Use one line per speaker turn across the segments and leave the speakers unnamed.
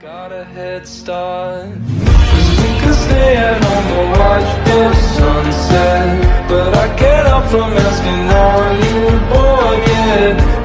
Got a head start. We could stay at home and watch the sunset. But I can't help from asking, are you bored yet?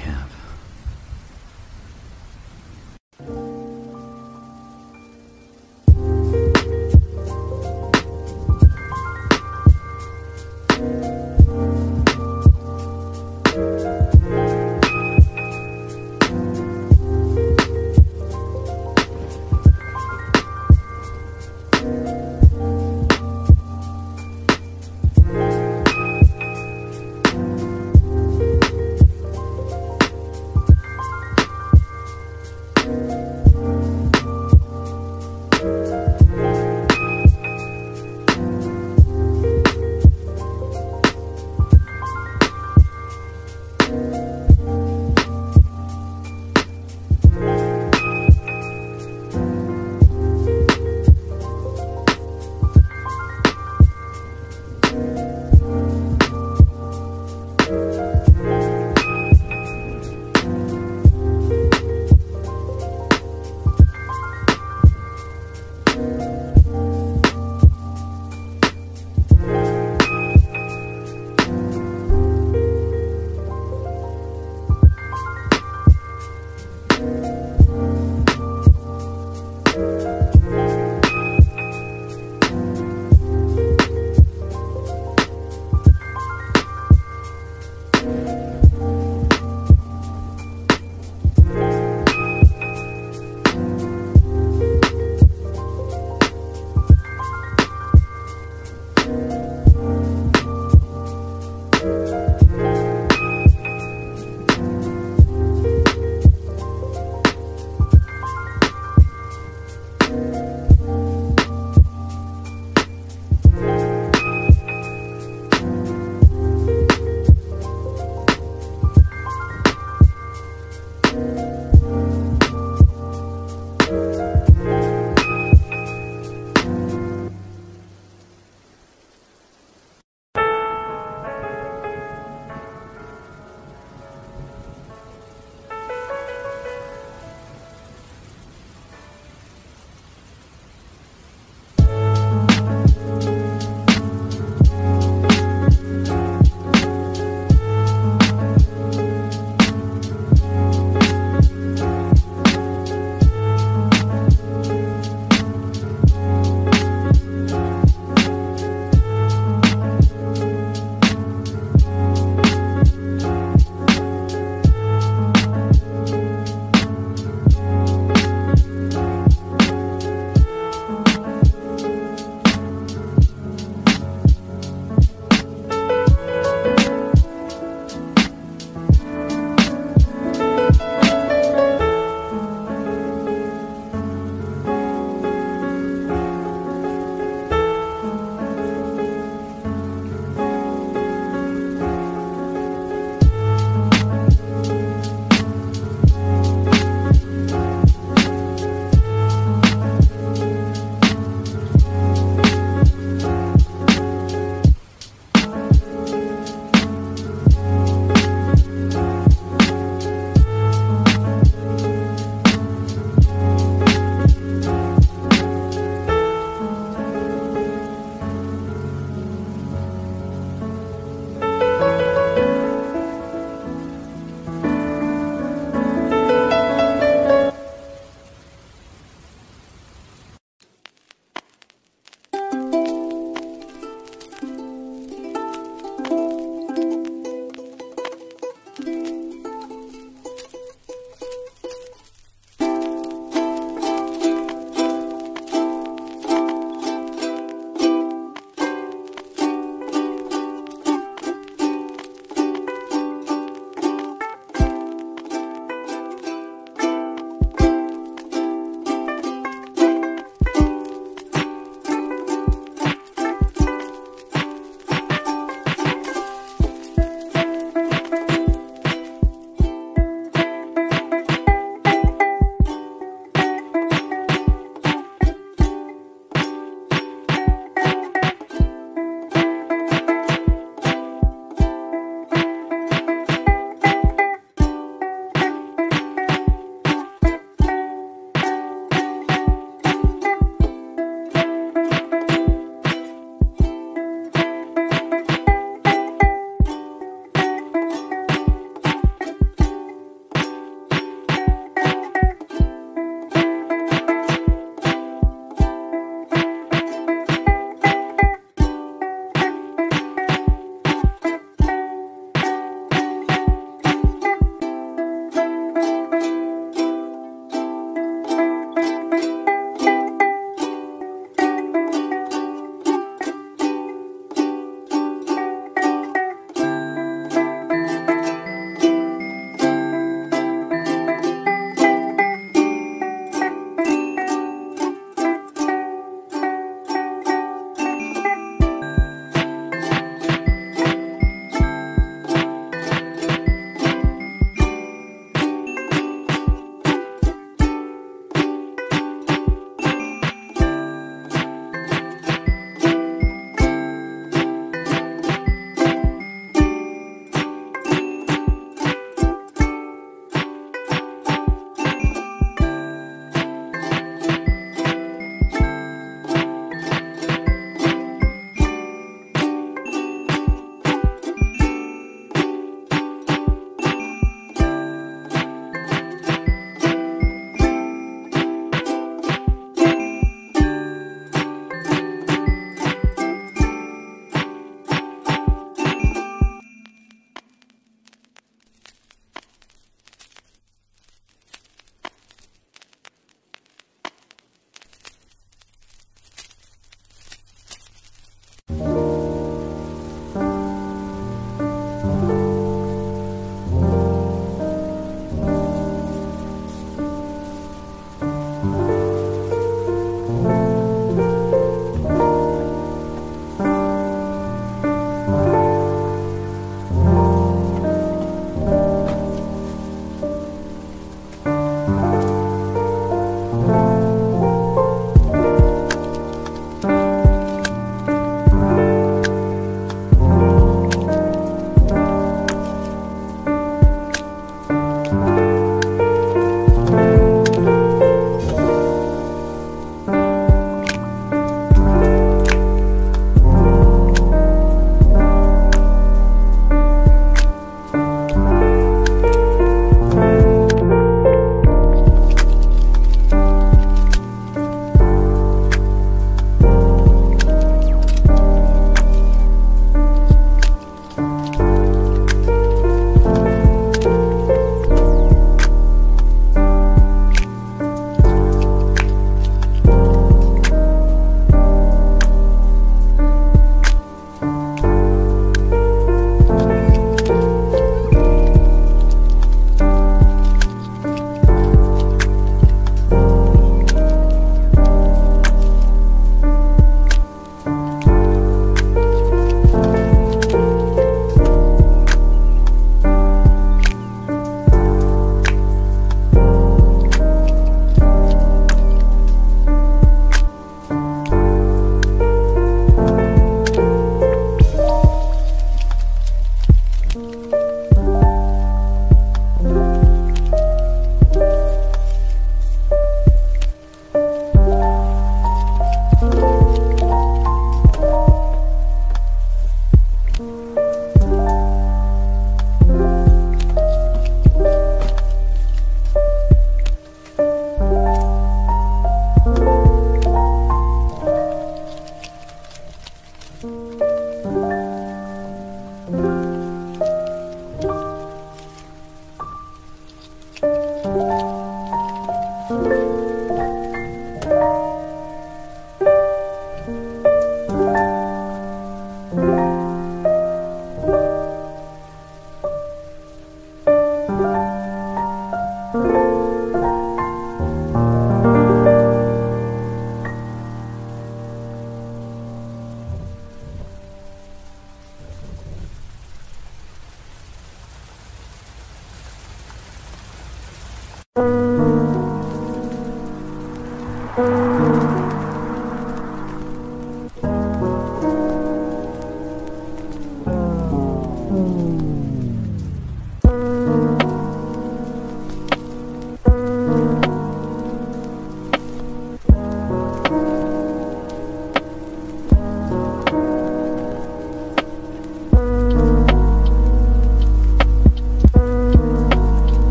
have.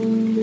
Mm-hmm.